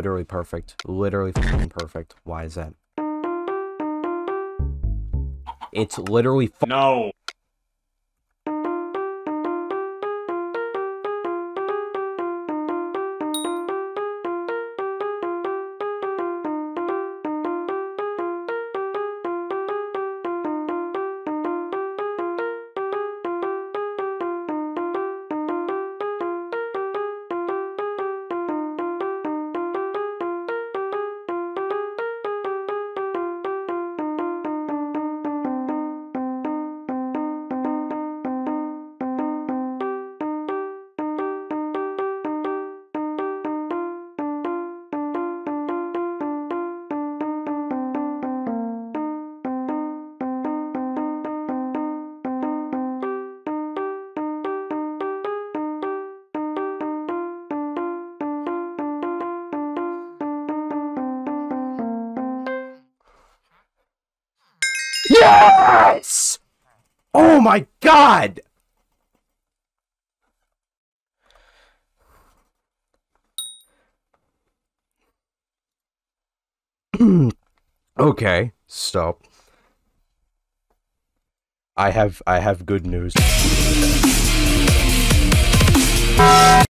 literally perfect. Literally fucking perfect. Why is that? It's literally No. Yes! Oh my god! okay, stop. I have I have good news.